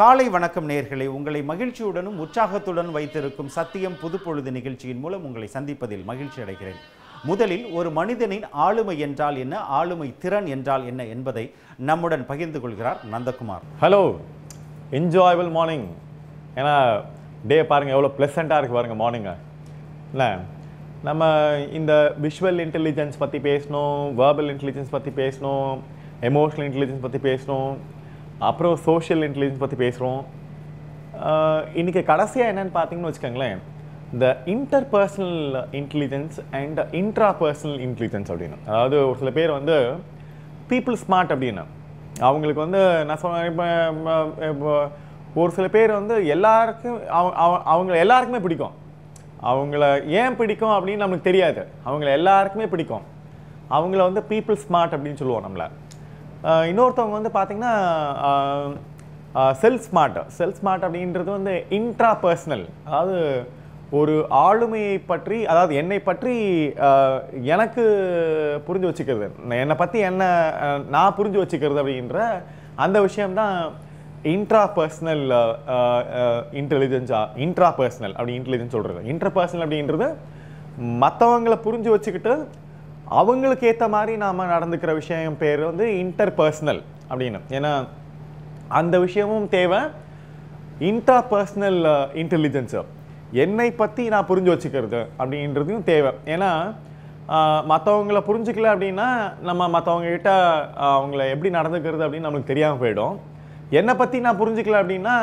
காலை வணக்கம் நேர்களை. உங்களை மகிழ்ச்சியுடனும் உற்சாகத்துடன் வைத்திருக்கும் சத்தியம் புதுப்பொழுது நிகழ்ச்சியின் மூலம் உங்களை சந்திப்பதில் மகிழ்ச்சி அடைகிறேன். முதலில் ஒரு மனிதனின் ஆளுமை என்றால் என்ன ஆளுமை திறன் என்றால் என்ன என்பதை நம்முடன் பகிர்ந்து கொள்கிறார் நந்தகுமார். ஹலோ என்ஜாயபிள் மார்னிங் ஏன்னா டே பாருங்கள் எவ்வளோ ப்ளசண்ட்டாக இருக்குது பாருங்கள் மார்னிங்க இல்லை நம்ம இந்த விஷுவல் இன்டெலிஜென்ஸ் பற்றி பேசணும் வேர்பல் இன்டெலிஜென்ஸ் பற்றி பேசணும் எமோஷனல் இன்டெலிஜென்ஸ் பற்றி பேசணும் அப்புறம் சோஷியல் இன்டெலிஜென்ஸ் பற்றி பேசுகிறோம் இன்றைக்கி கடைசியாக என்னன்னு பார்த்தீங்கன்னு வச்சுக்கோங்களேன். இந்த interpersonal intelligence and intrapersonal intelligence அப்படின்னு. அதாவது ஒரு சில பேர் வந்து பீப்புள் ஸ்மார்ட் அப்படின்னு. அவங்களுக்கு வந்து நான் சொன்னேன் இப்போ ஒரு சில பேர் வந்து எல்லாருக்கும் அவங்க அவங்கள எல்லாருக்குமே பிடிக்கும். அவங்கள ஏன் பிடிக்கும் அப்படின்னு நமக்கு தெரியாது. அவங்கள எல்லாருக்குமே பிடிக்கும். அவங்கள வந்து பீப்புள் ஸ்மார்ட் அப்படின்னு சொல்லுவோம் நம்மளை. இன்னொருத்தவங்க வந்து பார்த்தீங்கன்னா செல்ஃப் ஸ்மார்ட் செல்ஃப் ஸ்மார்ட் அப்படின்றது வந்து இன்ட்ரா பர்சனல் அதாவது ஒரு ஆளுமையை பற்றி அதாவது என்னை பற்றி எனக்கு புரிஞ்சு வச்சுக்கிறது. என்னை பற்றி என்ன நான் புரிஞ்சு வச்சுக்கிறது அப்படின்ற அந்த விஷயம்தான் இன்ட்ரா பர்சனல் இன்டெலிஜென்ஸா இன்ட்ரா பர்சனல் அப்படி இன்டெலிஜென்ஸ் சொல்கிறது இன்ட்ரா பர்சனல் அப்படின்றது மற்றவங்களை புரிஞ்சு வச்சுக்கிட்டு அவங்களுக்கு ஏற்ற மாதிரி நாம் நடந்துக்கிற விஷயம் பேர் வந்து இன்டர் பர்சனல் அப்படின்னு. ஏன்னா அந்த விஷயமும் தேவை. இன்ட்ரா பர்சனல் இன்டெலிஜென்ஸு என்னை பற்றி நான் புரிஞ்சு வச்சுக்கிறது அப்படின்றதையும் தேவை. ஏன்னா மற்றவங்கள புரிஞ்சுக்கல அப்படின்னா நம்ம மற்றவங்ககிட்ட அவங்கள எப்படி நடந்துக்கிறது அப்படின்னு நம்மளுக்கு தெரியாமல் போயிடும். என்னை பற்றி நான் புரிஞ்சுக்கல அப்படின்னா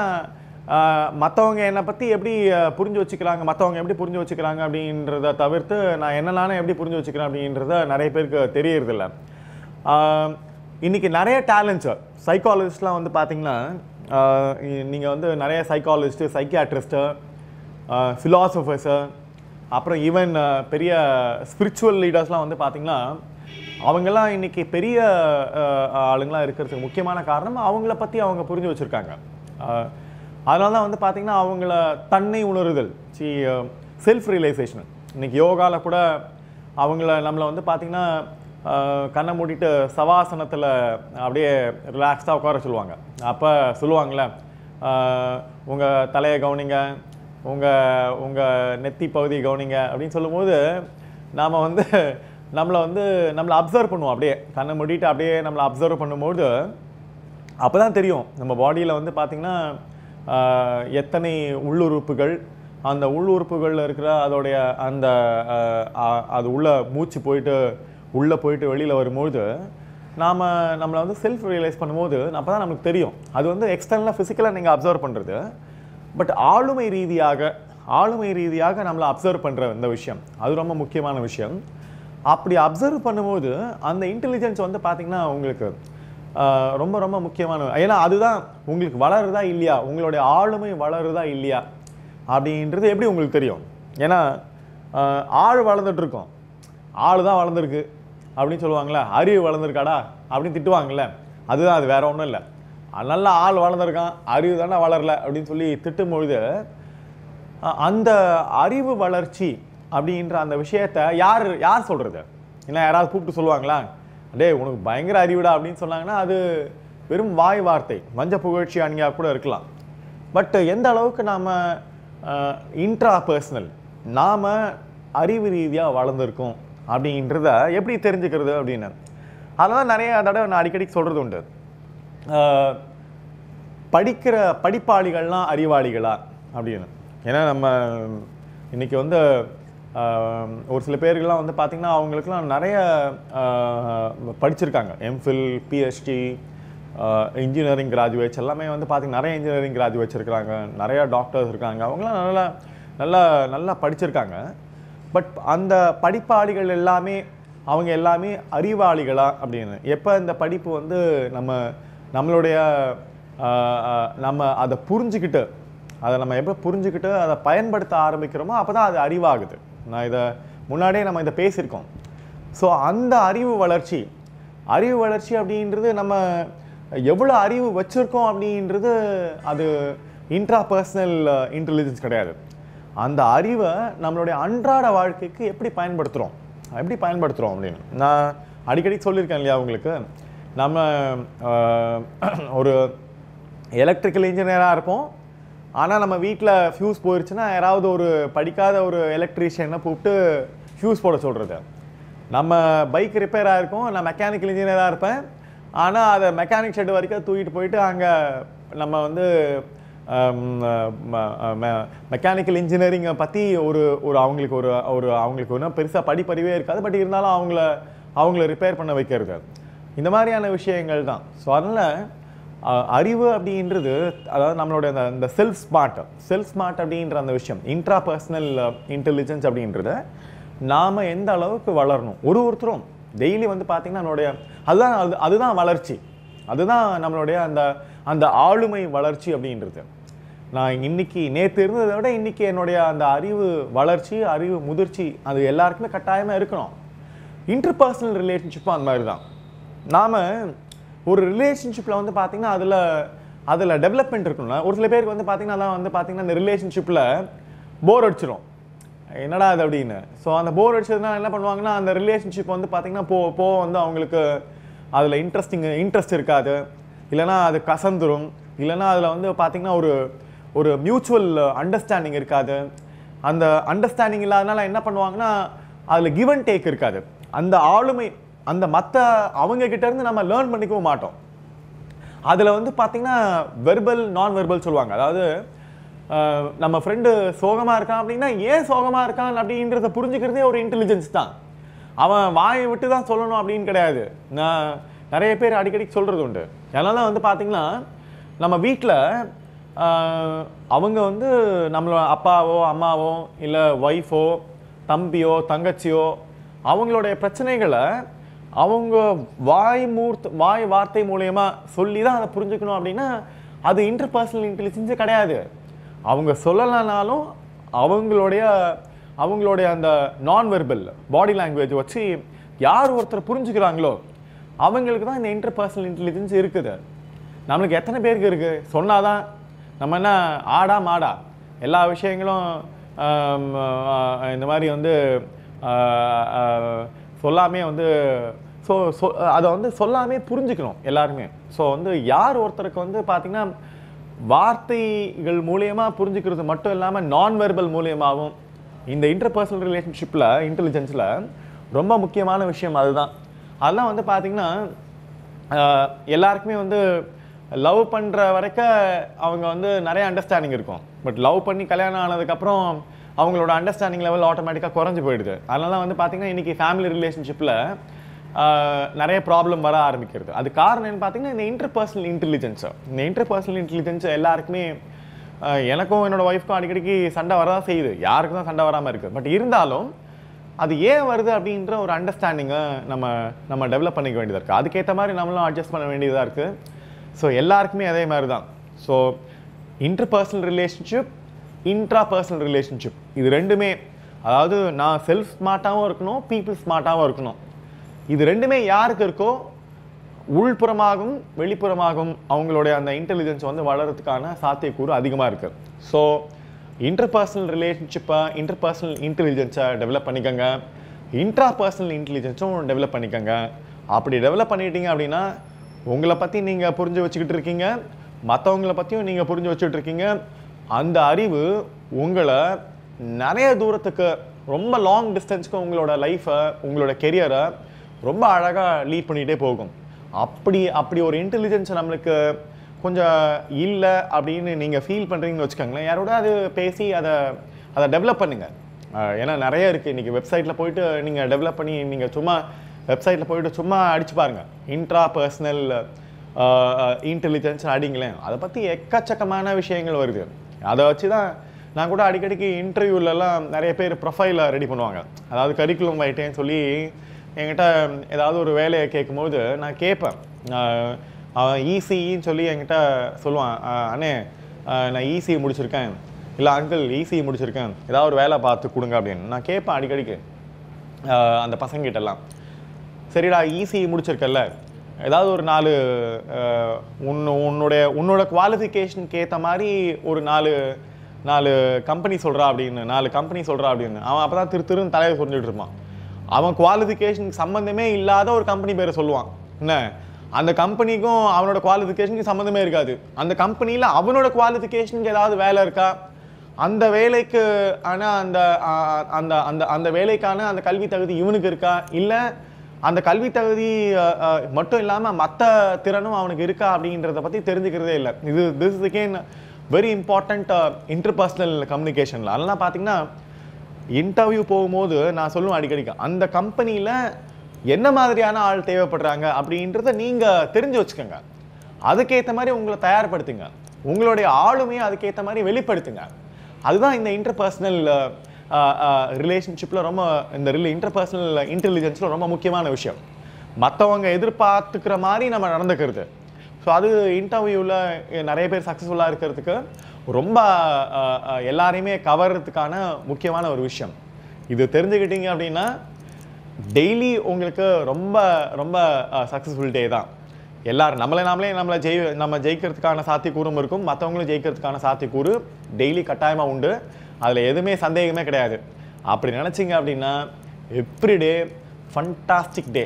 மற்றவங்க என்னை பற்றி எப்படி புரிஞ்சு வச்சுக்கிறாங்க மற்றவங்க எப்படி புரிஞ்சு வச்சுக்கிறாங்க அப்படின்றத தவிர்த்து நான் என்ன நானே எப்படி புரிஞ்சு வச்சுக்கிறேன் அப்படின்றத நிறைய பேருக்கு தெரியறதில்ல. இன்றைக்கி நிறைய டேலண்ட்ஸு சைக்காலஜிஸ்ட்லாம் வந்து பார்த்திங்கன்னா நீங்கள் வந்து நிறைய சைக்காலஜிஸ்ட்டு சைக்கியாட்ரிஸ்ட்டு ஃபிலாசபர்ஸு அப்புறம் ஈவன் பெரிய ஸ்பிரிச்சுவல் லீடர்ஸ்லாம் வந்து பார்த்திங்கன்னா அவங்கெல்லாம் இன்றைக்கி பெரிய ஆளுங்களாக இருக்கிறதுக்கு முக்கியமான காரணம் அவங்கள பற்றி அவங்க புரிஞ்சு வச்சுருக்காங்க. அதனால தான் வந்து பார்த்திங்கன்னா அவங்கள தன்னை உணருதல். சி செல்ஃப் ரியலைசேஷன் இன்றைக்கி யோகாவில் கூட அவங்கள நம்மளை வந்து பார்த்திங்கன்னா uh, கண்ணை மூடிட்டு சவாசனத்தில் அப்படியே ரிலாக்ஸ்டாக உட்கார சொல்லுவாங்க. அப்போ சொல்லுவாங்களே உங்கள் தலையை கவனிங்க உங்கள் உங்கள் நெத்தி பகுதி கவனிங்க. அப்படின்னு சொல்லும்போது நாம் வந்து நம்மளை வந்து நம்மளை அப்சர்வ் பண்ணுவோம் அப்படியே. கண்ணை மூடிட்டு அப்படியே நம்மளை அப்சர்வ் பண்ணும்போது அப்போ தான் தெரியும். நம்ம பாடியில் வந்து பார்த்திங்கன்னா எத்தனை உள்ளுறுப்புகள்? அந்த உள்ளுறுப்புகளில் இருக்கிற அதோடைய அந்த அது உள்ள மூச்சு போயிட்டு உள்ளே போயிட்டு வெளியில் வரும்போது நாம் நம்மளை வந்து செல்ஃப் ரியலைஸ் பண்ணும்போது அப்போ தான் நமக்கு தெரியும். அது வந்து எக்ஸ்டர்னலாக ஃபிசிக்கலாக நீங்கள் அப்சர்வ் பண்ணுறது பட் ஆளுமை ரீதியாக ஆளுமை ரீதியாக நம்மளை அப்சர்வ் பண்ணுற இந்த விஷயம் அது ரொம்ப முக்கியமான விஷயம். அப்படி அப்சர்வ் பண்ணும்போது அந்த இன்டெலிஜென்ஸ் வந்து பார்த்திங்கன்னா உங்களுக்கு ரொம்ப ரொம்ப முக்கியமான ஏன்னா அதுதான் உங்களுக்கு வளருதா இல்லையா? உங்களுடைய ஆளுமை வளருதா இல்லையா? அப்படின்றது எப்படி உங்களுக்கு தெரியும்? ஏன்னா ஆள் வளர்ந்துட்டுருக்கோம். ஆள் தான் வளர்ந்துருக்கு அப்படின்னு சொல்லுவாங்களே அறிவு வளர்ந்துருக்காடா அப்படின்னு திட்டுவாங்கல்ல. அதுதான் அது வேற ஒன்றும் இல்லை. நல்ல ஆள் வளர்ந்துருக்கான் அறிவு தானே வளரல அப்படின்னு சொல்லி திட்டும் பொழுது அந்த அறிவு வளர்ச்சி அப்படின்ற அந்த விஷயத்த யார் யார் சொல்கிறது ஏன்னா யாராவது கூப்பிட்டு சொல்லுவாங்களா? டேய் உனக்கு பயங்கர அறிவிடா அப்படின்னு சொன்னாங்கன்னா அது வெறும் வாய் வார்த்தை. மஞ்ச புகழ்ச்சி அணியாக கூட இருக்கலாம். பட் எந்த அளவுக்கு நாம் இன்ட்ரா பர்சனல் நாம் அறிவு ரீதியாக வளர்ந்துருக்கோம் அப்படின்றத எப்படி தெரிஞ்சுக்கிறது அப்படின்னு? அதெல்லாம் நிறைய தடவை நான் அடிக்கடி சொல்கிறது உண்டு. படிக்கிற படிப்பாளிகள்லாம் அறிவாளிகளா அப்படின்னு. ஏன்னா நம்ம இன்றைக்கி வந்து ஒரு சில பேருக்கெல்லாம் வந்து பார்த்திங்கன்னா அவங்களுக்குலாம் நிறைய படிச்சிருக்காங்க. எம்ஃபில் பிஹெச்டி இன்ஜினியரிங் கிராஜுவேட்ஸ் எல்லாமே வந்து பார்த்திங்கன்னா நிறைய இன்ஜினியரிங் கிராஜுவேட்ஸ் இருக்கிறாங்க. நிறைய டாக்டர்ஸ் இருக்காங்க. அவங்களாம் நல்லா நல்லா நல்லா படிச்சிருக்காங்க. பட் அந்த படிப்பாளிகள் எல்லாமே அவங்க எல்லாமே அறிவாளிகளா அப்படின்னு. எப்போ இந்த படிப்பு வந்து நம்ம நம்மளுடைய நம்ம அதை புரிஞ்சுக்கிட்டு அதை நம்ம எப்போ புரிஞ்சுக்கிட்டு அதை பயன்படுத்த ஆரம்பிக்கிறோமோ அப்போ தான் அது அறிவாகுது. நான் இதை முன்னாடியே நம்ம இதை பேசியிருக்கோம். ஸோ அந்த அறிவு வளர்ச்சி அறிவு வளர்ச்சி அப்படின்றது நம்ம எவ்வளோ அறிவு வச்சுருக்கோம் அப்படின்றது அது இன்ட்ரா பர்சனல் இன்டெலிஜென்ஸ் கிடையாது. அந்த அறிவை நம்மளுடைய அன்றாட வாழ்க்கைக்கு எப்படி பயன்படுத்துகிறோம் எப்படி பயன்படுத்துகிறோம் அப்படின்னு? நான் அடிக்கடி சொல்லியிருக்கேன் இல்லையா உங்களுக்கு? நம்ம uh, ஒரு எலக்ட்ரிக்கல் இன்ஜினியராக இருப்போம். ஆனால் நம்ம வீட்டில் ஃபியூஸ் போயிடுச்சுன்னா யாராவது ஒரு படிக்காத ஒரு எலக்ட்ரீஷியனை கூப்பிட்டு ஃபியூஸ் போட சொல்கிறது நம்ம பைக் ரிப்பேர் ஆகிருக்கும் நான் மெக்கானிக்கல் இன்ஜினியராக இருப்பேன். ஆனால் அதை மெக்கானிக் ஷெட் வரைக்கும் தூக்கிட்டு போயிட்டு அங்கே நம்ம வந்து மெக்கானிக்கல் இன்ஜினியரிங்கை பற்றி ஒரு ஒரு அவங்களுக்கு ஒரு ஒரு அவங்களுக்கு ஒன்றும் பெருசாக படிப்பறிவே இருக்காது. பட் இருந்தாலும் அவங்கள அவங்கள ரிப்பேர் பண்ண வைக்கிறது. இந்த மாதிரியான விஷயங்கள் தான். ஸோ அதனால் அறிவு அப்படின்றது அதாவது நம்மளுடைய அந்த இந்த செல்ஃப் ஸ்மார்ட் செல்ஃப் ஸ்மார்ட் அப்படின்ற அந்த விஷயம் இன்ட்ரா பர்சனல் இன்டெலிஜென்ஸ் அப்படின்றத நாம் எந்த அளவுக்கு வளரணும்? ஒரு ஒருத்தரும் டெய்லி வந்து பார்த்திங்கன்னா நம்மளுடைய அதுதான் அது அதுதான் வளர்ச்சி. அதுதான் நம்மளுடைய அந்த அந்த ஆளுமை வளர்ச்சி அப்படின்றது. நான் இன்னைக்கு நேற்று இருந்ததை விட இன்னைக்கு என்னுடைய அந்த அறிவு வளர்ச்சி அறிவு முதிர்ச்சி அது எல்லாருக்குமே கட்டாயமாக இருக்கணும். இன்டர்பர்சனல் ரிலேஷன்ஷிப்பும் அந்த மாதிரி தான் நாம் ஒரு ரிலேஷன்ஷிப்பில் வந்து பார்த்திங்கன்னா அதில் அதில் டெவலப்மெண்ட் இருக்கணும்ல ஒரு சில பேருக்கு வந்து பார்த்திங்கன்னா அதான் வந்து பார்த்தீங்கன்னா அந்த ரிலேஷன்ஷிப்பில் போர் அடிச்சிடும் என்னடா அது அப்படின்னு. ஸோ அந்த போர் அடிச்சதுனா என்ன பண்ணுவாங்கன்னா அந்த ரிலேஷன்ஷிப் வந்து பார்த்திங்கன்னா போ போக வந்து அவங்களுக்கு அதில் இன்ட்ரெஸ்டிங் இன்ட்ரெஸ்ட் இருக்காது. இல்லைன்னா அது கசந்துரும். இல்லைன்னா அதில் வந்து பார்த்திங்கன்னா ஒரு ஒரு மியூச்சுவல் அண்டர்ஸ்டாண்டிங் இருக்காது. அந்த அண்டர்ஸ்டாண்டிங் இல்லாதனால என்ன பண்ணுவாங்கன்னா அதில் கிவ் அண்ட் டேக் இருக்காது. அந்த ஆளுமை அந்த மற்ற அவங்க கிட்டேருந்து நம்ம லேர்ன் பண்ணிக்கவும் மாட்டோம். அதில் வந்து பார்த்தீங்கன்னா வெர்பல் நான் வெர்பல் சொல்லுவாங்க. அதாவது நம்ம ஃப்ரெண்டு சோகமாக இருக்கான் அப்படின்னா ஏன் சோகமாக இருக்கான் அப்படின்றத புரிஞ்சுக்கிறதே ஒரு இன்டெலிஜென்ஸ் தான். அவன் வாயை விட்டு தான் சொல்லணும் அப்படின்னு கிடையாது. நான் நிறைய பேர் அடிக்கடி சொல்கிறது உண்டு. அதனால வந்து பார்த்தீங்கன்னா நம்ம வீட்டில் அவங்க வந்து நம்மளோட அப்பாவோ அம்மாவோ இல்லை ஒய்ஃபோ தம்பியோ தங்கச்சியோ அவங்களுடைய பிரச்சனைகளை அவங்க வாய் மூர்த்த வாய் வார்த்தை மூலயமா சொல்லி தான் அதை புரிஞ்சுக்கணும் அப்படின்னா அது இன்டர்பர்சனல் இன்டெலிஜென்ஸே கிடையாது. அவங்க சொல்லலைனாலும் அவங்களுடைய அவங்களுடைய அந்த நான் வெர்பல் பாடி லாங்குவேஜ் வச்சு யார் ஒருத்தர் புரிஞ்சுக்கிறாங்களோ அவங்களுக்கு தான் இந்த இன்டர்பர்சனல் இன்டெலிஜென்ஸ் இருக்குது. நம்மளுக்கு எத்தனை பேருக்கு இருக்குது சொன்னால் தான் நம்ம என்ன ஆடா மாடா? எல்லா விஷயங்களும் இந்த மாதிரி வந்து சொல்லாமே வந்து ஸோ சொ அதை வந்து சொல்லாமே புரிஞ்சுக்கணும் எல்லாருமே. ஸோ வந்து யார் ஒருத்தருக்கு வந்து பார்த்திங்கன்னா வார்த்தைகள் மூலயமா புரிஞ்சுக்கிறது மட்டும் இல்லாமல் நான் வெர்பல் மூலியமாகவும் இந்த இன்டர்பர்சனல் ரிலேஷன்ஷிப்பில் இன்டெலிஜென்ஸில் ரொம்ப முக்கியமான விஷயம் அதுதான். அதெல்லாம் வந்து பார்த்திங்கன்னா எல்லாருக்குமே வந்து லவ் பண்ணுற வரைக்கும் அவங்க வந்து நிறைய அண்டர்ஸ்டாண்டிங் இருக்கும். பட் லவ் பண்ணி கல்யாணம் ஆனதுக்கப்புறம் அவங்களோட அண்டர்ஸ்டாண்டிங் லெவல் ஆட்டோமேட்டிக்காக குறைஞ்சு போயிடுது. அதனால வந்து பார்த்தீங்கன்னா இன்றைக்கி ஃபேமிலி ரிலேஷன்ஷிப்பில் நிறைய ப்ராப்ளம் வர ஆரம்பிக்கிறது. அது காரணம் என்ன பார்த்தீங்கன்னா இந்த இன்டர்பர்சனல் இன்டெலிஜென்ஸு இந்த இன்டர்பர்சனல் இன்டெலிஜென்ஸ் எல்லாருக்குமே எனக்கும் என்னோடய ஒய்ஃப்க்கும் அடிக்கடிக்கு சண்டை வரதான் செய்யுது. யாருக்கும் தான் சண்டை வராமல் இருக்குது பட் இருந்தாலும் அது ஏன் வருது அப்படின்ற ஒரு அண்டர்ஸ்டாண்டிங்கை நம்ம நம்ம டெவலப் பண்ணிக்க வேண்டியதாக இருக்குது அதுக்கேற்ற மாதிரி நம்மளும் அட்ஜஸ்ட் பண்ண வேண்டியதாக இருக்குது ஸோ எல்லாருக்குமே அதே மாதிரி தான் so interpersonal relationship intrapersonal relationship இது ரெண்டுமே அதாவது நான் செல்ஃப் ஸ்மார்ட்டாகவும் இருக்கணும் பீப்புள் ஸ்மார்ட்டாகவும் இருக்கணும். இது ரெண்டுமே யாருக்கு இருக்கோ உள்புறமாகவும் வெளிப்புறமாகவும் அவங்களுடைய அந்த இன்டெலிஜென்ஸ் வந்து வளர்கிறதுக்கான சாத்தியக்கூறு அதிகமாக இருக்குது ஸோ இன்டர்பர்சனல் ரிலேஷன்ஷிப்பை இன்டர்பர்சனல் இன்டெலிஜென்ஸை டெவலப் பண்ணிக்கோங்க. இன்ட்ரா பர்சனல் இன்டெலிஜென்ஸும் டெவலப் பண்ணிக்கோங்க. அப்படி டெவலப் பண்ணிட்டீங்க அப்படின்னா உங்களை பற்றி நீங்கள் புரிஞ்சு வச்சுக்கிட்டு இருக்கீங்க. மற்றவங்கள பற்றியும் நீங்கள் புரிஞ்சு வச்சுக்கிட்டு இருக்கீங்க. அந்த அறிவு உங்களை நிறைய தூரத்துக்கு ரொம்ப லாங் டிஸ்டன்ஸ்க்கு உங்களோட லைஃப்பை உங்களோட கெரியரை ரொம்ப அழகாக லீட் பண்ணிகிட்டே போகும். அப்படி அப்படி ஒரு இன்டெலிஜென்ஸ் நம்மளுக்கு கொஞ்சம் இல்லை அப்படின்னு நீங்கள் ஃபீல் பண்ணுறீங்கன்னு வச்சுக்கோங்களேன். யாரோட அது பேசி அதை அதை டெவலப் பண்ணுங்கள் ஏன்னா நிறைய இருக்குது இன்றைக்கி வெப்சைட்டில் போயிட்டு நீங்கள் டெவலப் பண்ணி நீங்கள் சும்மா வெப்சைட்டில் போயிட்டு சும்மா அடிச்சு பாருங்கள் இன்ட்ரா பர்சனல் இன்டெலிஜென்ஸ் அடிங்களேன். அதை பற்றி எக்கச்சக்கமான விஷயங்கள் வருது. அதை வச்சு தான் நான் கூட அடிக்கடிக்கு இன்டர்வியூலலாம் நிறைய பேர் ப்ரொஃபைலை ரெடி பண்ணுவாங்க. அதாவது கரிக்குலம் வைட்டேன்னு சொல்லி என்கிட்ட ஏதாவது ஒரு வேலையை கேட்கும்போது நான் கேட்பேன். அவன் ஈசின்னு சொல்லி என்கிட்ட சொல்லுவான் அண்ணே நான் ஈசி முடிச்சிருக்கேன். இல்லை அங்கிள் ஈசி முடிச்சிருக்கேன். ஏதாவது ஒரு வேலை பார்த்து கொடுங்க அப்படின்னு. நான் கேட்பேன் அடிக்கடிக்கு. அந்த பசங்கிட்டெல்லாம் சரிடா ஈசி முடிச்சிருக்கல்ல. ஏதாவது ஒரு நாலு உன் உன்னு உன்னுடைய உன்னோட குவாலிஃபிகேஷனுக்கு ஏற்ற மாதிரி ஒரு நாலு நாலு கம்பெனி சொல்கிறா அப்படின்னு நாலு கம்பெனி சொல்கிறா அப்படின்னு. அவன் அப்போ தான் திரு திருன்னு தலையை சொல்லிட்டு இருப்பான். அவன் குவாலிஃபிகேஷனுக்கு சம்மந்தமே இல்லாத ஒரு கம்பெனி பேரை சொல்லுவான். என்ன? அந்த கம்பெனிக்கும் அவனோட குவாலிஃபிகேஷனுக்கு சம்மந்தமே இருக்காது. அந்த கம்பெனியில் அவனோட குவாலிஃபிகேஷனுக்கு ஏதாவது வேலை இருக்கா? அந்த வேலைக்கு ஆனால் அந்த அந்த அந்த அந்த வேலைக்கான அந்த கல்வி தகுதி இவனுக்கு இருக்கா? இல்லை அந்த கல்வி தகுதி மட்டும் இல்லாமல் மற்ற திறனும் அவனுக்கு இருக்கா அப்படின்றத பற்றி தெரிஞ்சுக்கிறதே இல்லை. இது this is again very important interpersonal கம்யூனிகேஷனில் அதெல்லாம் பார்த்தீங்கன்னா இன்டர்வியூ போகும்போது நான் சொல்லுவேன் அடிக்கடிக்கு அந்த கம்பெனியில் என்ன மாதிரியான ஆள் தேவைப்படுறாங்க அப்படின்றத நீங்கள் தெரிஞ்சு வச்சுக்கோங்க. அதுக்கேற்ற மாதிரி உங்களை தயார்படுத்துங்க. உங்களுடைய ஆளுமையை அதுக்கேற்ற மாதிரி வெளிப்படுத்துங்க. அதுதான் இந்த இன்டர்பர்சனல் uh, uh, ரிலேஷன்ஷிப்பில் ரொம்ப இந்த ரிலே இன்டர்பர்சனல் இன்டெலிஜென்ஸில் ரொம்ப முக்கியமான விஷயம். மற்றவங்க எதிர்பார்த்துக்கிற மாதிரி நம்ம நடந்துக்கிறது. ஸோ அது இன்டர்வியூவில் நிறைய பேர் சக்ஸஸ்ஃபுல்லாக இருக்கிறதுக்கு ரொம்ப எல்லாரையுமே கவர்றதுக்கான முக்கியமான ஒரு விஷயம். இது தெரிஞ்சுக்கிட்டீங்க அப்படின்னா டெய்லி உங்களுக்கு ரொம்ப ரொம்ப சக்ஸஸ்ஃபுல் டே தான். எல்லாரும் நம்மளை நாமளே நம்மளை ஜெய் நம்ம ஜெயிக்கிறதுக்கான சாத்தியக்கூறும் இருக்கும். மற்றவங்களும் ஜெயிக்கிறதுக்கான சாத்தியக்கூறு டெய்லி கட்டாயமாக உண்டு. அதில் எதுவுமே சந்தேகமே கிடையாது. அப்படி நினச்சிங்க அப்படின்னா எவ்ரிடே ஃபண்டாஸ்டிக் டே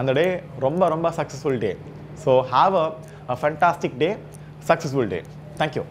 அந்த டே ரொம்ப ரொம்ப successful day so have a fantastic day successful day thank you